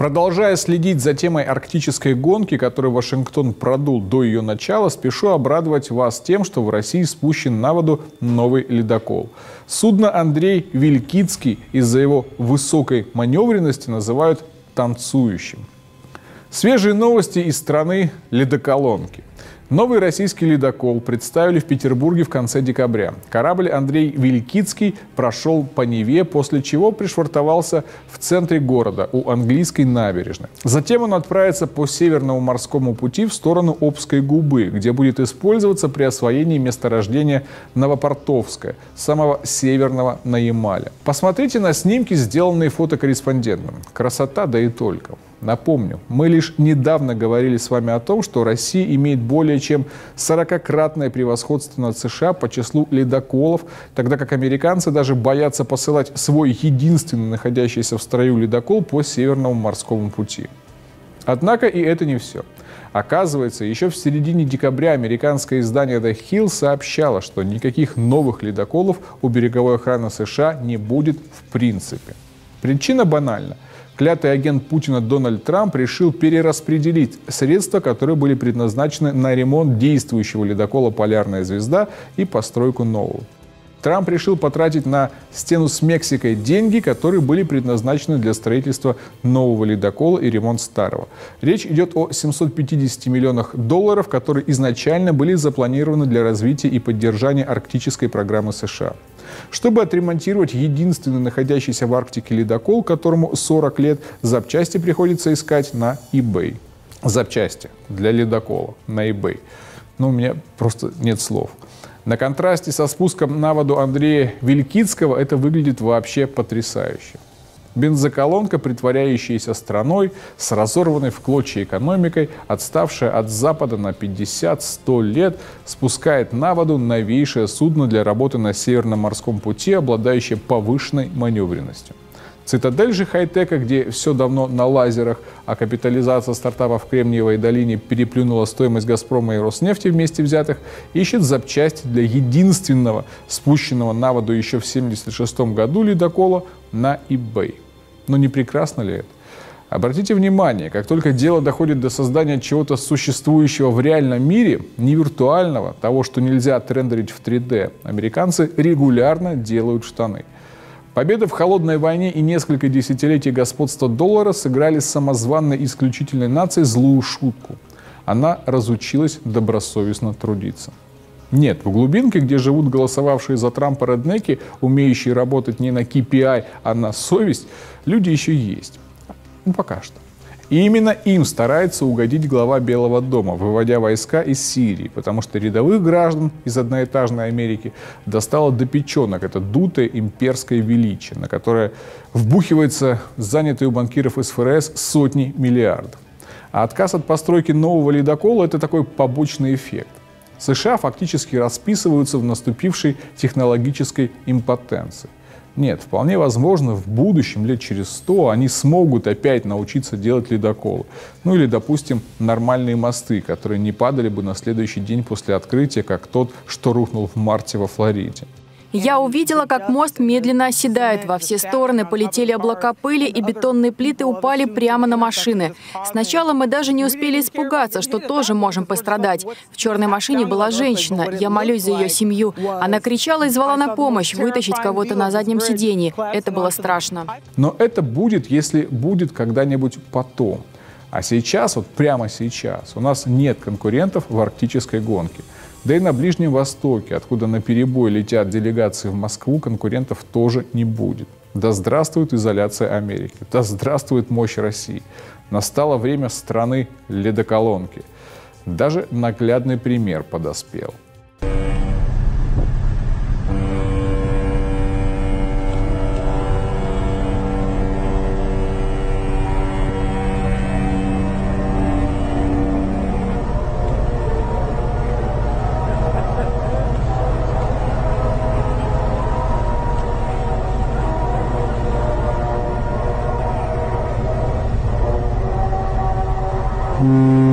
Продолжая следить за темой арктической гонки, которую Вашингтон продул до ее начала, спешу обрадовать вас тем, что в России спущен на воду новый ледокол. Судно Андрей Вилькицкий из-за его высокой маневренности называют танцующим. Свежие новости из страны ледоколонки. Новый российский ледокол представили в Петербурге в конце декабря. Корабль Андрей Великицкий прошел по Неве, после чего пришвартовался в центре города у английской набережной. Затем он отправится по Северному морскому пути в сторону Обской губы, где будет использоваться при освоении месторождения Новопортовское, самого северного на Ямале. Посмотрите на снимки, сделанные фотокорреспондентом. Красота, да и только. Напомню, мы лишь недавно говорили с вами о том, что Россия имеет более чем 40-кратное превосходство над США по числу ледоколов, тогда как американцы даже боятся посылать свой единственный находящийся в строю ледокол по Северному морскому пути. Однако и это не все. Оказывается, еще в середине декабря американское издание The Hill сообщало, что никаких новых ледоколов у береговой охраны США не будет в принципе. Причина банальна – клятый агент Путина Дональд Трамп решил перераспределить средства, которые были предназначены на ремонт действующего ледокола «Полярная звезда» и постройку нового. Трамп решил потратить на стену с Мексикой деньги, которые были предназначены для строительства нового ледокола и ремонт старого. Речь идет о 750 миллионах долларов, которые изначально были запланированы для развития и поддержания арктической программы США. Чтобы отремонтировать единственный находящийся в Арктике ледокол, которому 40 лет, запчасти приходится искать на eBay. Запчасти для ледокола на eBay. Ну, у меня просто нет слов. На контрасте со спуском на воду Андрея Вилькицкого это выглядит вообще потрясающе. Бензоколонка, притворяющаяся страной с разорванной в клочья экономикой, отставшая от Запада на 50-100 лет, спускает на воду новейшее судно для работы на Северном морском пути, обладающее повышенной маневренностью. Цитадель же хай-тека, где все давно на лазерах, а капитализация стартапов в Кремниевой долине переплюнула стоимость «Газпрома» и «Роснефти» вместе взятых, ищет запчасти для единственного спущенного на воду еще в 1976 году ледокола на eBay. Но не прекрасно ли это? Обратите внимание, как только дело доходит до создания чего-то существующего в реальном мире, не виртуального, того, что нельзя отрендерить в 3D, американцы регулярно делают штаны – Победа в холодной войне и несколько десятилетий господства доллара сыграли самозванной исключительной нацией злую шутку. Она разучилась добросовестно трудиться. Нет, в глубинке, где живут голосовавшие за Трампа реднеки, умеющие работать не на KPI, а на совесть, люди еще есть. Ну, пока что. И именно им старается угодить глава Белого дома, выводя войска из Сирии, потому что рядовых граждан из одноэтажной Америки достало до печенок это дутое имперское величие, на которое вбухивается занятые у банкиров из ФРС сотни миллиардов. А отказ от постройки нового ледокола – это такой побочный эффект. США фактически расписываются в наступившей технологической импотенции. Нет, вполне возможно, в будущем, лет через сто, они смогут опять научиться делать ледоколы. Ну или, допустим, нормальные мосты, которые не падали бы на следующий день после открытия, как тот, что рухнул в марте во Флориде. Я увидела, как мост медленно оседает. Во все стороны полетели облака пыли, и бетонные плиты упали прямо на машины. Сначала мы даже не успели испугаться, что тоже можем пострадать. В черной машине была женщина. Я молюсь за ее семью. Она кричала и звала на помощь, вытащить кого-то на заднем сидении. Это было страшно. Но это будет, если будет когда-нибудь потом. А сейчас, вот прямо сейчас, у нас нет конкурентов в арктической гонке. Да и на Ближнем Востоке, откуда на перебой летят делегации в Москву, конкурентов тоже не будет. Да здравствует изоляция Америки, да здравствует мощь России. Настало время страны ледоколонки. Даже наглядный пример подоспел – Amen.